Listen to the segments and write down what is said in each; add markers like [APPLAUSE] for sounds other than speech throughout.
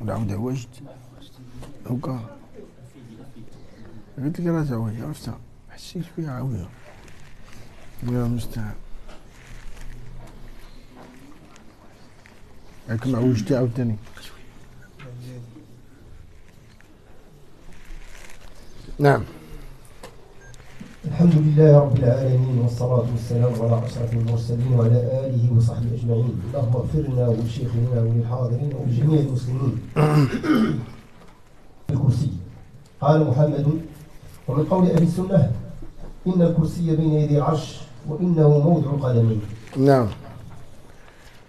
والعود عوجت هكا قلت لك راه تعوج عرفتها حسيت بها عاوية الله المستعان هاك معوجتي عاوتاني نعم. الحمد لله رب العالمين والصلاة والسلام على أشرف المرسلين وعلى آله وصحبه أجمعين. اللهم اغفر لنا ولشيخنا وللحاضرين ولجميع المسلمين. [CLEARS THROAT] الكرسي. قال محمد ومن قول أهل السنة إن الكرسي بين يدي العرش وإنه موضع القدمين نعم.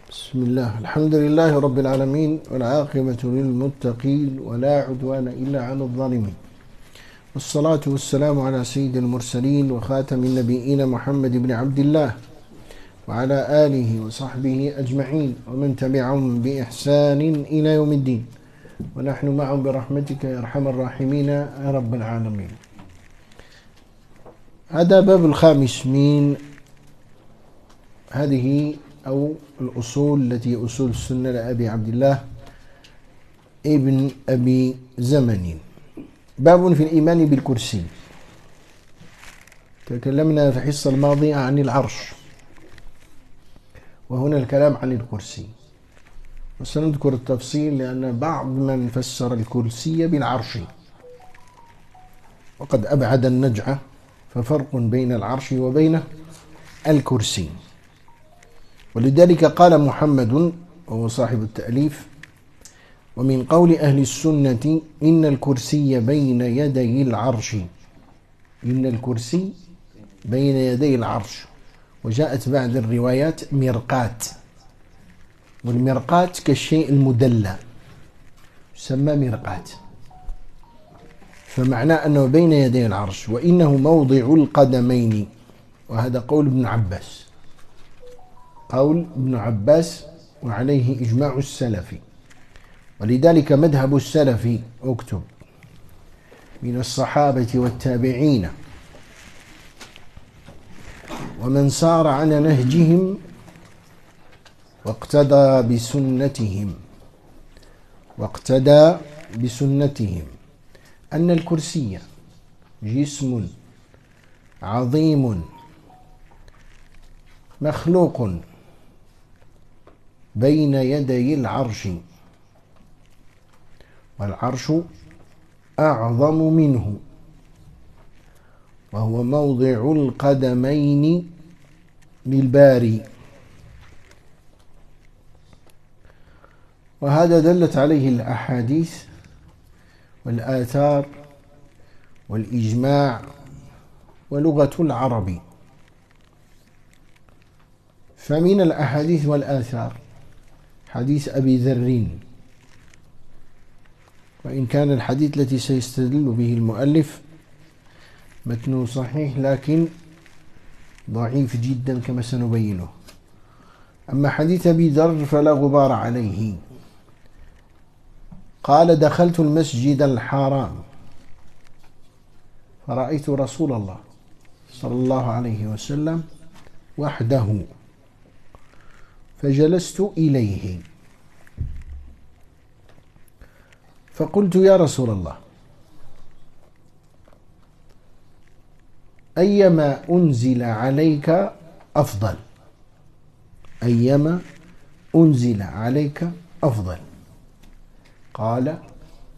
بسم الله. الحمد لله رب العالمين والعاقبة للمتقين ولا عدوان إلا على الظالمين. والصلاة والسلام على سيد المرسلين وخاتم النبيين محمد بن عبد الله وعلى آله وصحبه أجمعين ومن تبعهم بإحسان إلى يوم الدين. ونحن معهم برحمتك يا أرحم الراحمين يا رب العالمين. هذا باب الخامس من هذه أو الأصول التي أصول السنة لأبي عبد الله ابن أبي زمن. باب في الإيمان بالكرسي. تكلمنا في الحصة الماضية عن العرش. وهنا الكلام عن الكرسي. وسنذكر التفصيل لأن بعض من فسر الكرسي بالعرش. وقد أبعد النجعة ففرق بين العرش وبين الكرسي. ولذلك قال محمد وهو صاحب التأليف ومن قول أهل السنة إن الكرسي بين يدي العرش. إن الكرسي بين يدي العرش. وجاءت بعد الروايات مرقات. والمرقات كالشيء المدلى. يسمى مرقات. فمعناه أنه بين يدي العرش وإنه موضع القدمين. وهذا قول ابن عباس. قول ابن عباس وعليه إجماع السلف. ولذلك مذهب السلف اكتب من الصحابة والتابعين ومن سار على نهجهم واقتدى بسنتهم واقتدى بسنتهم أن الكرسي جسم عظيم مخلوق بين يدي العرش. والعرش أعظم منه وهو موضع القدمين للباري. وهذا دلت عليه الأحاديث والآثار والإجماع ولغة العرب. فمن الأحاديث والآثار حديث أبي ذر وإن كان الحديث التي سيستدل به المؤلف متنه صحيح لكن ضعيف جدا كما سنبينه. أما حديث أبي ذر فلا غبار عليه. قال دخلت المسجد الحرام. فرأيت رسول الله صلى الله عليه وسلم وحده فجلست إليه. فقلت يا رسول الله أيما أنزل عليك أفضل؟ أيما أنزل عليك أفضل؟ قال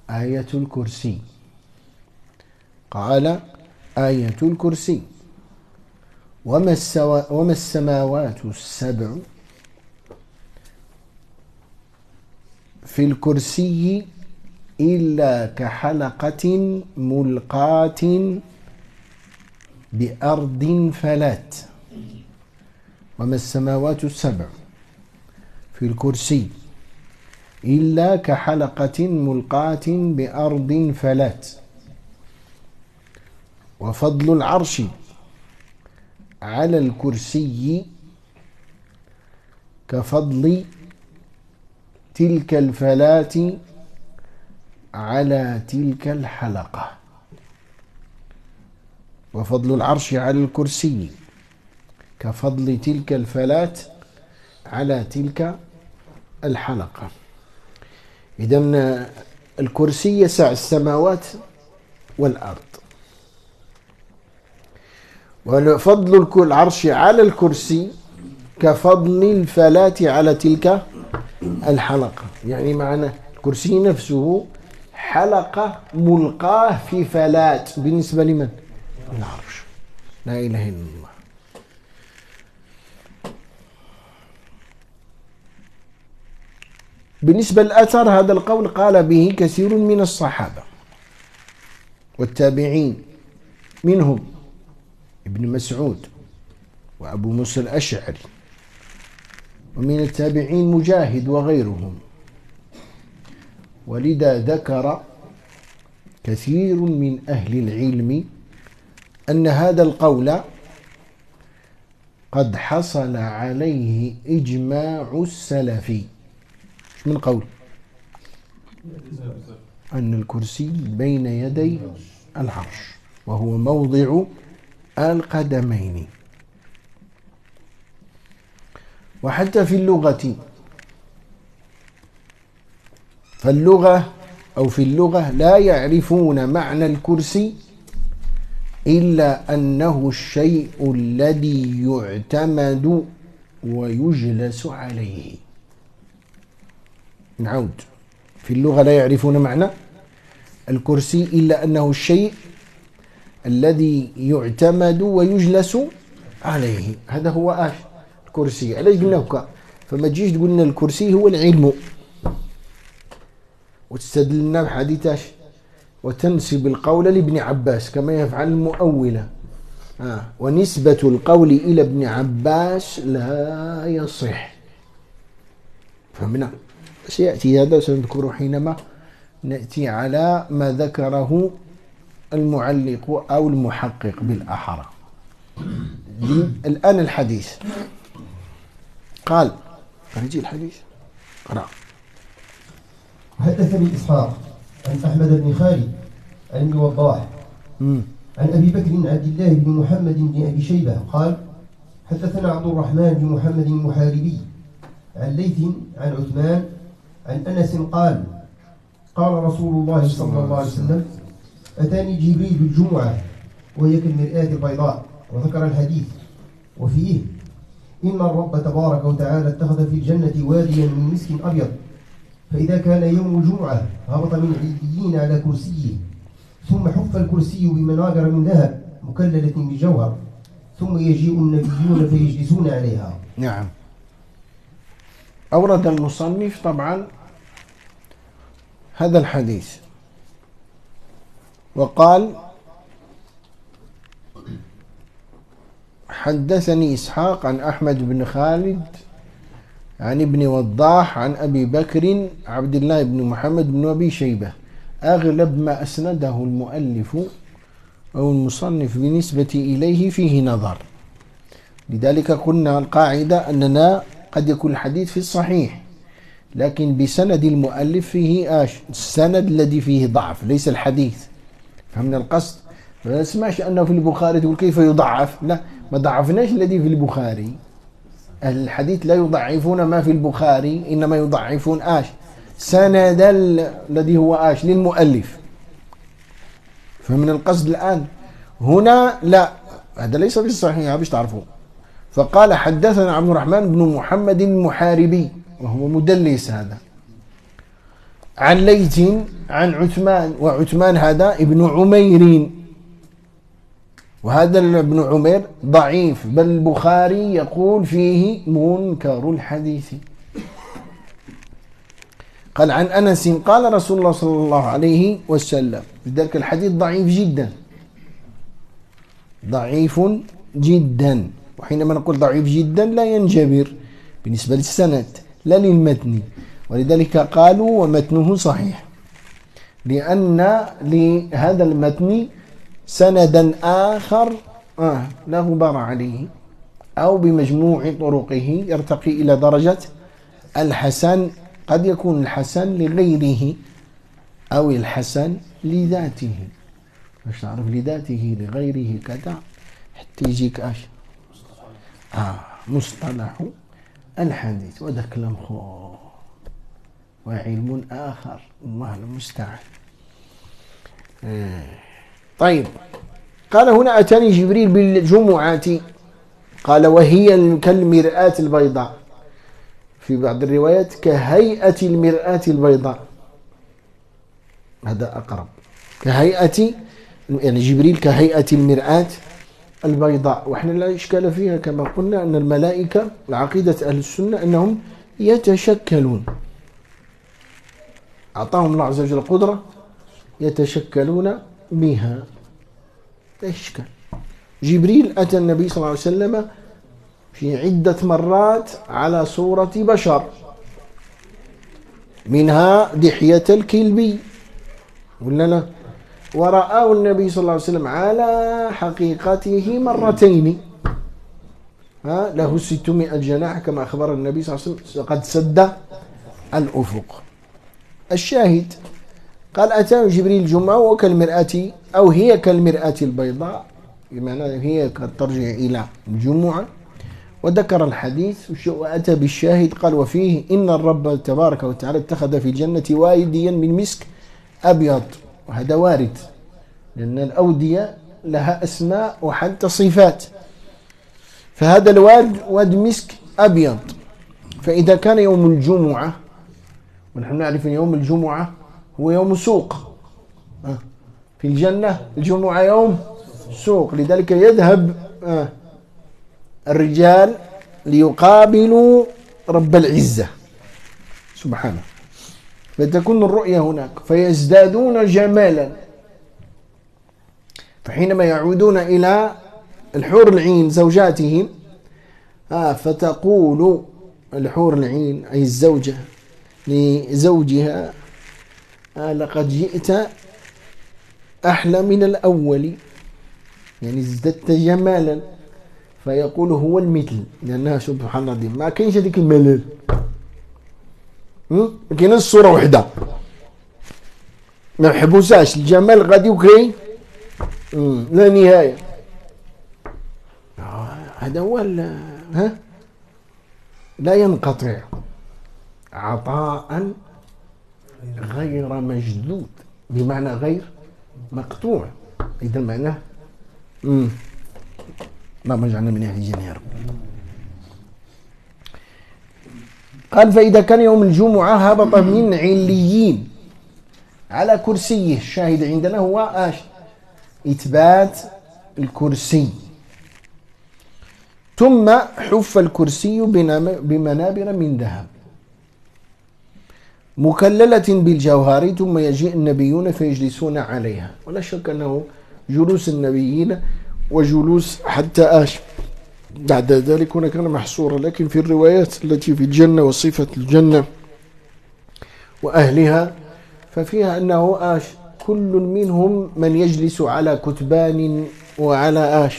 آية الكرسي. قال آية الكرسي. وما, السوا وما السماوات السبع في الكرسي إلا كحلقة ملقاة بأرض فلات. وما السماوات السبع في الكرسي؟ إلا كحلقة ملقاة بأرض فلات. وفضل العرش على الكرسي كفضل تلك الفلات على تلك الحلقة. وفضل العرش على الكرسي كفضل تلك الفلات على تلك الحلقة. إذا الكرسي يسع السماوات والأرض. وفضل العرش على الكرسي كفضل الفلاة على تلك الحلقة. يعني معنى الكرسي نفسه حلقة ملقاة في فلات. بالنسبة لمن؟ العرش لا إله إلا الله. بالنسبة للأثر هذا القول قال به كثير من الصحابة والتابعين منهم ابن مسعود وأبو موسى الأشعري ومن التابعين مجاهد وغيرهم. ولذا ذكر كثير من أهل العلم أن هذا القول قد حصل عليه إجماع السلف. من قول؟ أن الكرسي بين يدي العرش وهو موضع القدمين. وحتى في اللغة فاللغة أو في اللغة لا يعرفون معنى الكرسي إلا أنه الشيء الذي يعتمد ويجلس عليه. نعود. في اللغة لا يعرفون معنى الكرسي إلا أنه الشيء الذي يعتمد ويجلس عليه. هذا هو الكرسي. علاش قلنا فما تجيش تقولنا الكرسي هو العلم. وتستدلنا بحديث وتنسب القول لابن عباس كما يفعل المؤولة آه. ونسبة القول إلى ابن عباس لا يصح. فهمنا؟ سيأتي هذا سنذكره حينما نأتي على ما ذكره المعلق أو المحقق بالأحرى. الآن الحديث. قال فرجي الحديث. قرأ حدثني إسحاق عن أحمد بن خالد عن وضاح؟ عن أبي بكر عبد الله بن محمد بن أبي شيبة قال حدثنا عبد الرحمن بن محمد المحاربي عن ليث عن عثمان عن أنس قال قال رسول الله صلى الله عليه وسلم أتاني جبريل بالجمعة وهي كالمرآة البيضاء وذكر الحديث. وفيه إن الرب تبارك وتعالى اتخذ في الجنة واديا من مسك أبيض. فإذا كان يوم الجمعة هبط من عليين على كرسيه ثم حف الكرسي بمناجر من ذهب مكللة بجوهر ثم يجيء النبيون فيجلسون عليها. نعم. أورد المصنف طبعا هذا الحديث. وقال حدثني إسحاق عن أحمد بن خالد عن ابن وضاح عن أبي بكر عبد الله بن محمد بن أبي شيبة. أغلب ما أسنده المؤلف أو المصنف بالنسبة إليه فيه نظر. لذلك قلنا القاعدة أننا قد يكون الحديث في الصحيح لكن بسند المؤلف فيه آش السند الذي فيه ضعف ليس الحديث. فهمنا القصد؟ ما نسمعش أنه في البخاري تقول كيف يضعف؟ لا ما ضعفناش الذي في البخاري. الحديث لا يضعفون ما في البخاري إنما يضعفون آش. سند الذي هو آش للمؤلف. فمن القصد الآن. هنا لا. هذا ليس في الصحيح باش تعرفوا فقال حدثنا عبد الرحمن بن محمد المحاربي وهو مدلس هذا. عن ليث عن عثمان وعثمان هذا ابن عمير. وهذا ابن عمير ضعيف بل البخاري يقول فيه منكر الحديث. قال عن أنس قال رسول الله صلى الله عليه وسلم لذلك الحديث ضعيف جدا. ضعيف جدا. وحينما نقول ضعيف جدا لا ينجبر بالنسبة للسند لا للمتن. ولذلك قالوا ومتنه صحيح. لأن لهذا المتن سندا آخر آه لا غبار عليه أو بمجموع طرقه يرتقي إلى درجة الحسن قد يكون الحسن لغيره أو الحسن لذاته. باش تعرف لذاته لغيره كذا حتى يجيك اش آه مصطلح الحديث. وهذا كلام خو وعلم آخر الله المستعان. آه. طيب. قال هنا أتاني جبريل بالجمعة. قال وهي كالمرآة البيضاء. في بعض الروايات كهيئة المرآة البيضاء. هذا أقرب. كهيئة يعني جبريل كهيئة المرآة البيضاء. وإحنا لا إشكال فيها كما قلنا أن الملائكة عقيدة أهل السنة أنهم يتشكلون. أعطاهم الله عز وجل القدرة يتشكلون بها لا إشكال جبريل أتى النبي صلى الله عليه وسلم في عدة مرات على صورة بشر منها دحية الكلبي. ولا لا ورآه النبي صلى الله عليه وسلم على حقيقته مرتين. ها له 600 جناح كما أخبر النبي صلى الله عليه وسلم قد سد الأفق. الشاهد قال أتاه جبريل جمعة وكالمرأة أو هي كالمرأة البيضاء بمعنى هي ترجع إلى الجمعة وذكر الحديث وأتى بالشاهد قال وفيه إن الرب تبارك وتعالى اتخذ في الجنة واديا من مسك أبيض وهذا وارد لأن الأودية لها أسماء وحتى صفات. فهذا الواد واد مسك أبيض. فإذا كان يوم الجمعة ونحن نعرف أن يوم الجمعة هو يوم سوق. في الجنة الجمعة يوم سوق. لذلك يذهب الرجال ليقابلوا رب العزة. سبحانه. فتكون الرؤية هناك. فيزدادون جمالا. فحينما يعودون إلى الحور العين زوجاتهم آه فتقول الحور العين أي الزوجة لزوجها آه لقد جئت أحلى من الأول. يعني ازددت جمالا. فيقول هو المثل لأنها سبحان الله ما كاينش هذيك الملل. كاين الصورة وحدة. ما حبوساش الجمال غادي وكاين. لا نهاية. هذا هو ها؟ لا ينقطع. عطاء غير مجدود بمعنى غير مقطوع. إذا معناه اللهم اجعلنا من أهل الجنة يا رب. قال فإذا كان يوم الجمعة هبط من عليين. على كرسيه الشاهد عندنا هو آش إثبات الكرسي. ثم حف الكرسي بمنابر من ذهب. مكللة بالجوهر ثم يجيء النبيون فيجلسون عليها. ولا شك أنه جلوس النبيين وجلوس حتى آش بعد ذلك هنا كان محصورا لكن في الروايات التي في الجنة وصفة الجنة وأهلها ففيها أنه آش كل منهم من يجلس على كتبان وعلى آش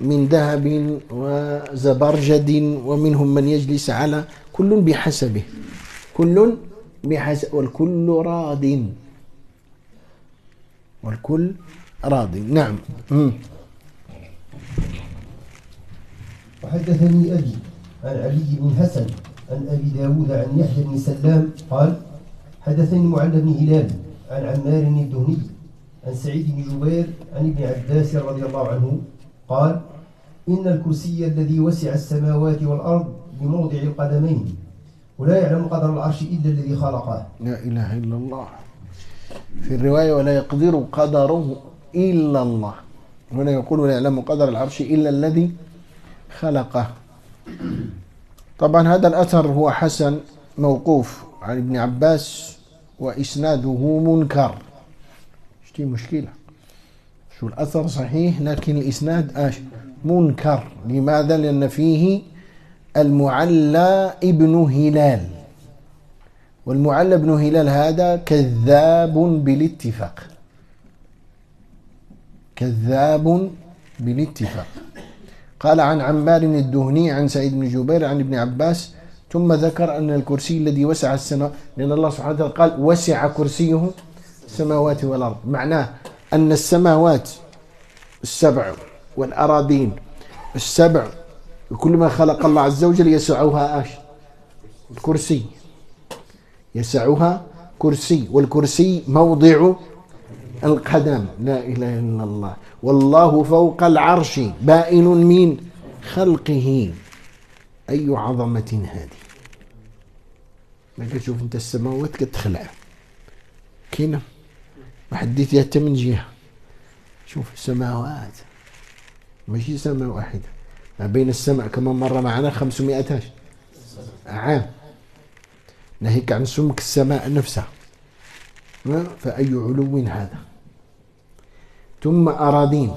من ذهب وزبرجد ومنهم من يجلس على كل بحسبه. كل بحسب والكل راض. والكل راض. نعم. وحدثني أبي عن علي بن حسن عن أبي داود عن يحيى بن سلام قال حدثني معل بن هلال عن عمار الدهني عن سعيد بن جبير عن ابن عباس رضي الله عنه قال إن الكرسي الذي وسع السماوات والأرض بموضع القدمين ولا يعلم قدر العرش إلا الذي خلقه. لا إله إلا الله. في الرواية ولا يقدر قدره إلا الله. هنا يقول ولا يعلم قدر العرش إلا الذي خلقه. طبعا هذا الأثر هو حسن موقوف عن ابن عباس وإسناده منكر. شتي مشكلة؟ شو الأثر صحيح؟ لكن الإسناد منكر. لماذا؟ لأن فيه المعلى ابن هلال. والمعلى ابن هلال هذا كذاب بالاتفاق. كذاب بالاتفاق. قال عن عمار الدهني عن سعيد بن جبير عن ابن عباس ثم ذكر أن الكرسي الذي وسع السماء لأن الله سبحانه وتعالى قال وسع كرسيه السماوات والأرض معناه أن السماوات السبع والأراضين السبع وكل ما خلق الله عز وجل يسعها آش الكرسي. يسعها كرسي والكرسي موضع القدم. لا إله إلا الله. والله فوق العرش بائن من خلقه. أي عظمة هذه؟ ما كتشوف أنت السماوات كتخلع كاينة ما حديتيها حتى من جهة. شوف السماوات. ماشي سماء واحدة. بين السماء كما مر معنا 500 عام. ناهيك عن سمك السماء نفسها. فأي علو هذا؟ ثم أراضين.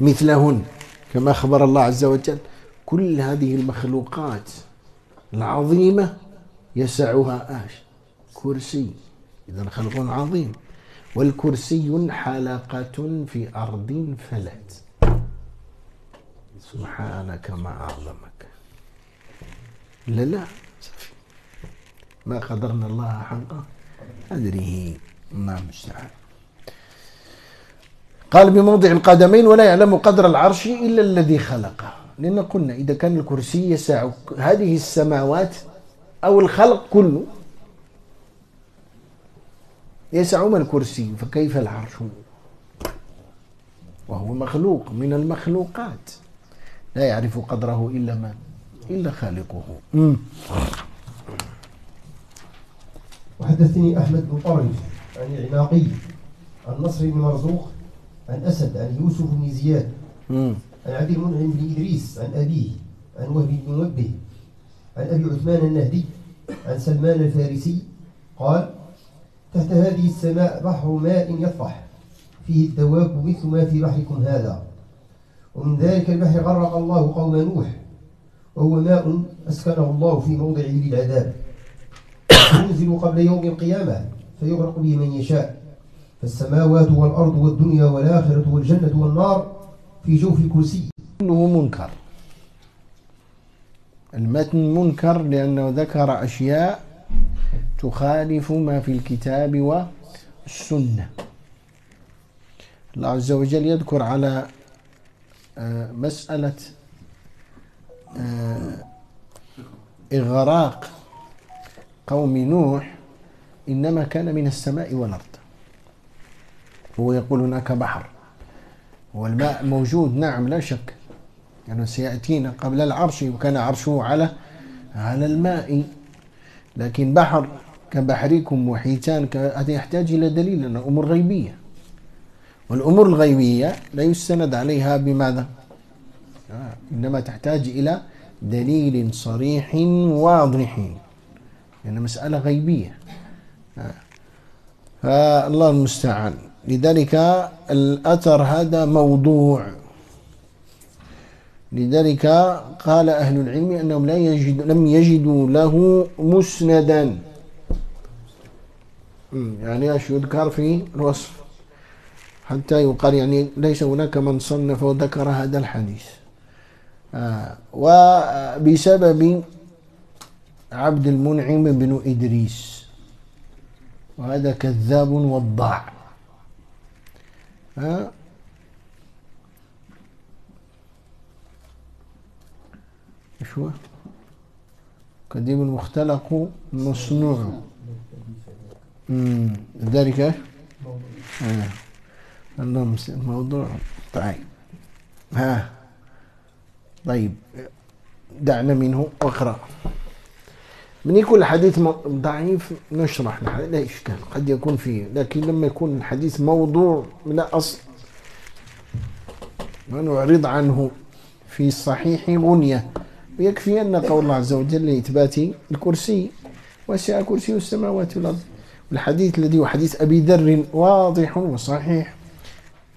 مثلهن. كما أخبر الله عز وجل كل هذه المخلوقات العظيمة يسعها آش كرسي. إذا خلق عظيم. والكرسي حلقة في أرض فلت. سبحانك ما أعظمك. لا لا ما قدرنا الله حق قدره ما مستعان. قال بموضع القدمين ولا يعلم قدر العرش إلا الذي خلقه. لأن قلنا إذا كان الكرسي يسع هذه السماوات أو الخلق كله يسع الكرسي؟ فكيف العرش؟ وهو مخلوق من المخلوقات. لا يعرف قدره إلا من إلا خالقه. وحدثني أحمد بن طرف عن العناقي عن نصر بن مرزوق عن أسد عن يوسف بن زياد عن عبد المنعم بن إدريس عن أبيه عن وهب بن منبه عن أبي عثمان النهدي عن سلمان الفارسي قال تحت هذه السماء بحر ماء يطفح فيه الدواب مثل ما في بحركم هذا. ومن ذلك البحر غرق الله قوم نوح وهو ماء أسكنه الله في موضعه للعذاب ينزل قبل يوم القيامة فيغرق به من يشاء. فالسماوات والأرض والدنيا والآخرة والجنة والنار في جوف الكرسي. كله منكر. المتن منكر لأنه ذكر أشياء تخالف ما في الكتاب والسنة. الله عز وجل يذكر على مسألة آه، إغراق قوم نوح إنما كان من السماء والأرض. هو يقول هناك بحر والماء موجود نعم لا شك يعني سيأتينا قبل العرش وكان عرشه على على الماء. لكن بحر كبحركم وحيتان يحتاج إلى دليل لأنه أمور غيبية. والأمور الغيبية لا يستند عليها بماذا؟ آه. إنما تحتاج إلى دليل صريح واضح. لأن يعني مسألة غيبية. آه. فالله المستعان. لذلك الأثر هذا موضوع. لذلك قال أهل العلم أنهم لا يجد لم يجدوا له مسندا. يعني يذكر في الوصف. حتى يقال يعني ليس هناك من صنف وذكر هذا الحديث. آه وبسبب عبد المنعم بن إدريس وهذا كذاب وضاع. إيش هو؟ كذب المختلق مصنوع. ذلك آه. اللهم الموضوع طيب. ها. طيب. دعنا منه واقرأ من يكون الحديث ضعيف نشرح لا إشكال. قد يكون فيه. لكن لما يكون الحديث موضوع من الأصل. ونعرض عنه في الصحيح غنية. ويكفي أن قول الله عز وجل لإثبات الكرسي. وسع كرسي السماوات والأرض. والحديث الذي هو حديث أبي ذر واضح وصحيح.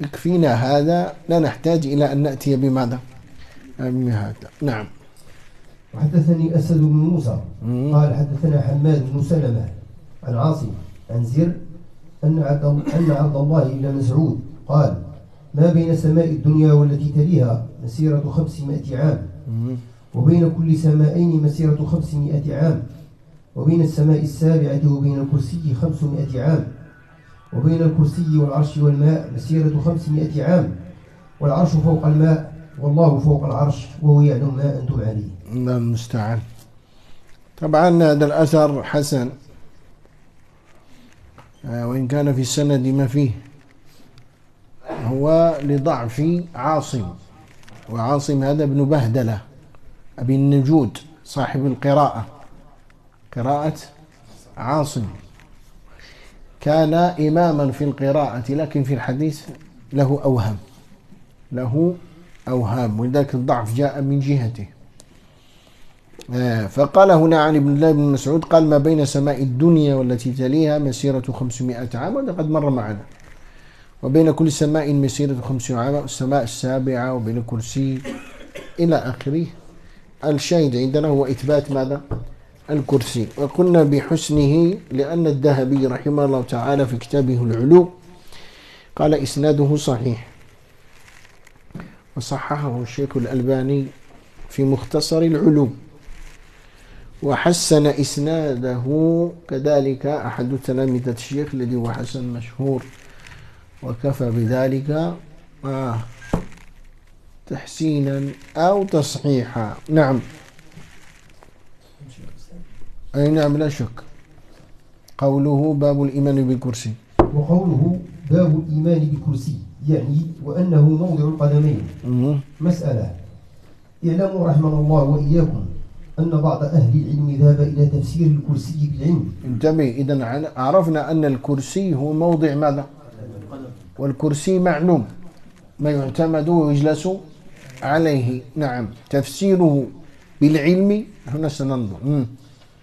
يكفينا هذا لا نحتاج إلى أن نأتي بماذا؟ بهذا. نعم. وحدثني أسد بن موسى. قال حدثنا حماد بن سلمة عن عاصم عن زر أن عبد أن عبد الله بن مسعود قال ما بين سماء الدنيا والتي تليها مسيرة خمسمائة عام وبين كل سمائين مسيرة خمسمائة عام وبين السماء السابعة وبين الكرسي خمسمائة عام وبين الكرسي والعرش والماء مسيرة خمسمائة عام والعرش فوق الماء والله فوق العرش وهو يعلم ما أنتم عليه. الله المستعان طبعا هذا الأثر حسن. آه، وإن كان في السند ما فيه. هو لضعف عاصم. وعاصم هذا ابن بهدلة أبي النجود صاحب القراءة. قراءة عاصم. كان إماما في القراءة لكن في الحديث له أوهام له أوهام ولذلك الضعف جاء من جهته. آه، فقال هنا عن ابن الله بن مسعود قال ما بين سماء الدنيا والتي تليها مسيرة خمسمائة عام وهذا قد مر معنا. وبين كل سماء مسيرة خمسمائة عام السماء السابعة وبين كرسي إلى آخره. الشاهد عندنا هو إثبات ماذا؟ الكرسي. وقلنا بحسنه لأن الذهبي رحمه الله تعالى في كتابه العلو قال إسناده صحيح. وصححه الشيخ الألباني في مختصر العلو. وحسن إسناده كذلك أحد تلامذة الشيخ الذي هو حسن مشهور. وكفى بذلك آه تحسينا أو تصحيحا. نعم. أي نعم لا شك. قوله باب الإيمان بالكرسي. وقوله باب الإيمان بالكرسي يعني وأنه موضع القدمين. مسألة. اعلموا رحمنا الله وإياكم أن بعض أهل العلم ذهب إلى تفسير الكرسي بالعلم. انتبه إذا عرفنا أن الكرسي هو موضع ماذا؟ والكرسي معلوم. ما يعتمد ويجلس عليه. نعم. تفسيره بالعلم. هنا سننظر.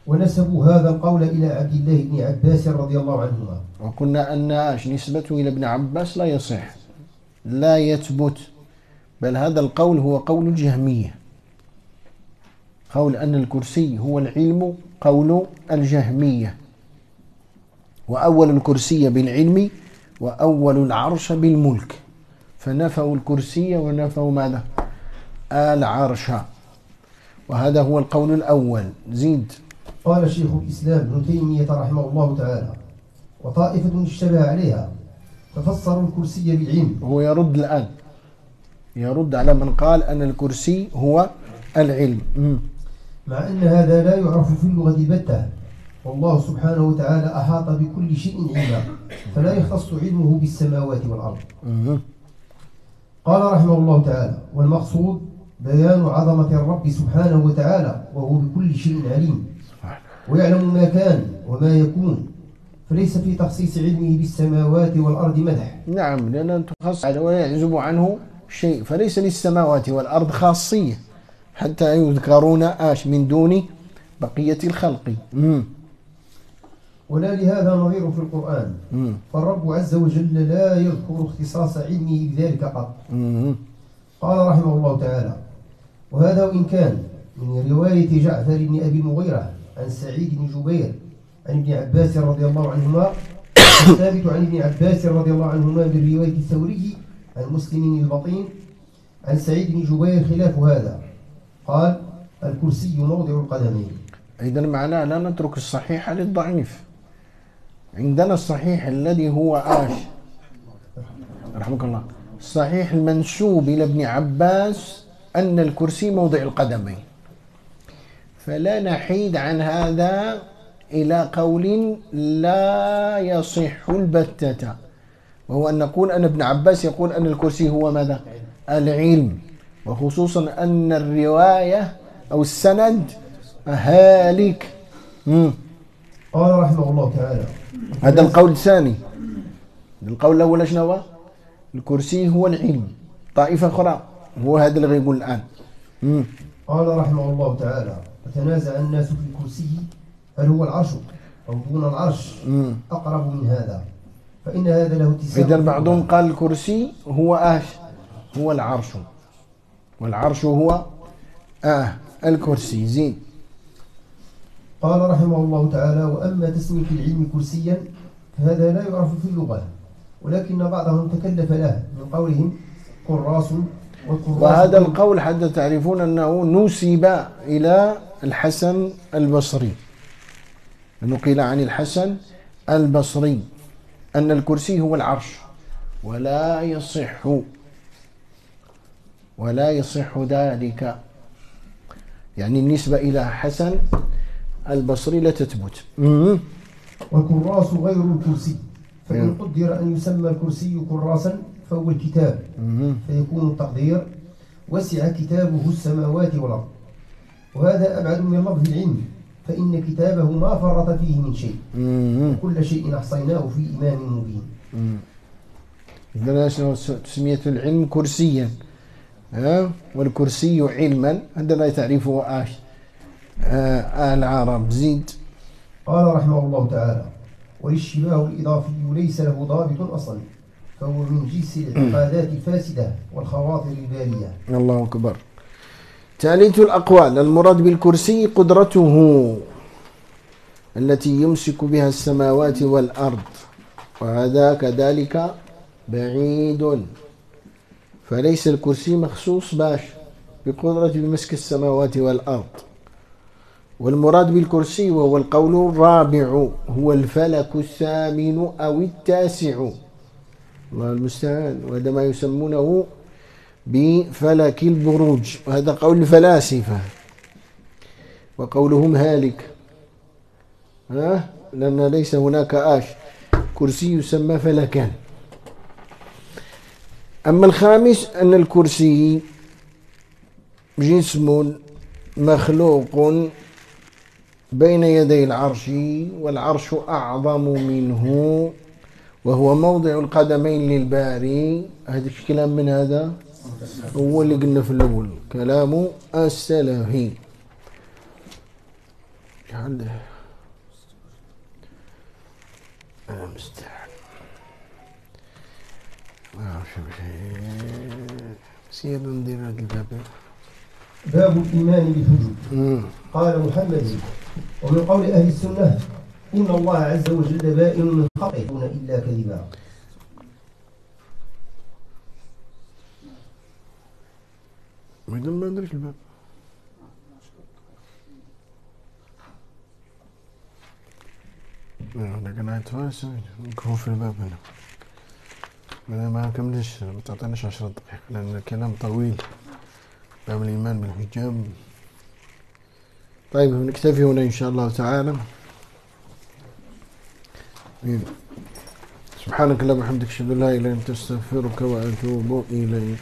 ونسبوا هذا القول إلى عبد الله بن عباس رضي الله عنهما. وقلنا أن نسبته إلى ابن عباس لا يصح لا يثبت بل هذا القول هو قول الجهمية. قول أن الكرسي هو العلم قول الجهمية. وأول الكرسي بالعلم وأول العرش بالملك. فنفوا الكرسي ونفوا ماذا؟ العرش وهذا هو القول الأول. زيد قال شيخ الإسلام ابن تيمية رحمه الله تعالى وطائفة اشتبه عليها ففسروا الكرسي بالعلم. هو يرد الآن. يرد على من قال أن الكرسي هو العلم. مع أن هذا لا يعرف في اللغة بتة. والله سبحانه وتعالى أحاط بكل شيء علما فلا يختص علمه بالسماوات والأرض. قال رحمه الله تعالى والمقصود بيان عظمة الرب سبحانه وتعالى وهو بكل شيء عليم. ويعلم ما كان وما يكون فليس في تخصيص علمه بالسماوات والأرض مدح. نعم لأن تخصص ولا يعزب عنه شيء فليس للسماوات والأرض خاصية حتى يذكرون آش من دون بقية الخلق. مم. ولا لهذا نظير في القرآن. مم. فالرب عز وجل لا يذكر اختصاص علمه بذلك قط. قال رحمه الله تعالى وهذا وإن كان من رواية جعفر بن أبي المغيرة عن سعيد بن جبير عن ابن عباس رضي الله عنهما [COUGHS] ثابت عن ابن عباس رضي الله عنهما من رواية الثوري عن مسلم البطين عن سعيد بن جبير خلاف هذا. قال الكرسي موضع القدمين. إذا معناه لا نترك الصحيح للضعيف. عندنا الصحيح الذي هو آش. رحمك الله. الصحيح المنسوب إلى ابن عباس أن الكرسي موضع القدمين. فلا نحيد عن هذا إلى قول لا يصح البتة. وهو أن نقول أن ابن عباس يقول أن الكرسي هو ماذا؟ العلم. وخصوصا أن الرواية أو السند هالك. قال رحمه الله تعالى. هذا القول الثاني. القول الأول إيش هو؟ الكرسي هو العلم. طائفة أخرى. هو هذا اللي يقول الآن. قال رحمه الله تعالى. وتنازع الناس في الكرسي هل هو العرش أو دون العرش. أقرب من هذا. فإن هذا له اتساع إذا بعضهم قال الكرسي هو آش هو العرش. والعرش هو آه الكرسي. زين. قال رحمه الله تعالى وأما تسمية العلم كرسيا فهذا لا يعرف في اللغة ولكن بعضهم تكلف له من قولهم قراص وهذا القول حتى تعرفون أنه نسب إلى الحسن البصري نقل عن الحسن البصري أن الكرسي هو العرش ولا يصح ولا يصح ذلك يعني النسبة إلى حسن البصري لا تثبت. والكراس غير الكرسي فإن. قدر أن يسمى الكرسي كراسا فهو الكتاب. فيكون التقدير وسع كتابه السماوات والأرض وهذا أبعد من لفظ العلم فإن كتابه ما فرط فيه من شيء. كل شيء أحصيناه في إمام مبين. عندنا تسمية العلم كرسيا ها؟ والكرسي علما عندنا تعريفه آش آه آه العرب زيد. قال رحمه الله تعالى والاشتباه الإضافي ليس له ضابط أصلا فهو من جنس الاعتقادات الفاسدة والخواطر البالية الله أكبر. ثالث الأقوال المراد بالكرسي قدرته التي يمسك بها السماوات والأرض وهذا كذلك بعيد. فليس الكرسي مخصوص باش؟ بقدرة بمسك السماوات والأرض. والمراد بالكرسي وهو القول الرابع هو الفلك الثامن أو التاسع. الله المستعان. وهذا ما يسمونه بفلك البروج. وهذا قول الفلاسفة. وقولهم هالك. ها؟ لأن ليس هناك آش. كرسي يسمى فلكا أما الخامس أن الكرسي جسم مخلوق بين يدي العرش والعرش أعظم منه وهو موضع القدمين للباري. هذا الكلام من هذا؟ هو اللي قلنا في الأول كلام السلفي لعل أنا مستعان ما أعرف شيء سير ندير هذا الباب. باب الإيمان بالهجوم أمم. قال محمد ومن قول أهل السنة إن الله عز وجل بائن من خلقه إلا كذبا. ما ما ندريش الباب؟ كان عاد فاس نكون في الباب هنا. أنا ما كملش ما تعطيناش عشرة دقائق لأن الكلام طويل. باب الإيمان بالحجاب. طيب نكتفي هنا إن شاء الله تعالى. آمين. سبحانك اللهم وبحمدك أشهد أن لا إله إلا أنت أستغفرك وأتوب إليك.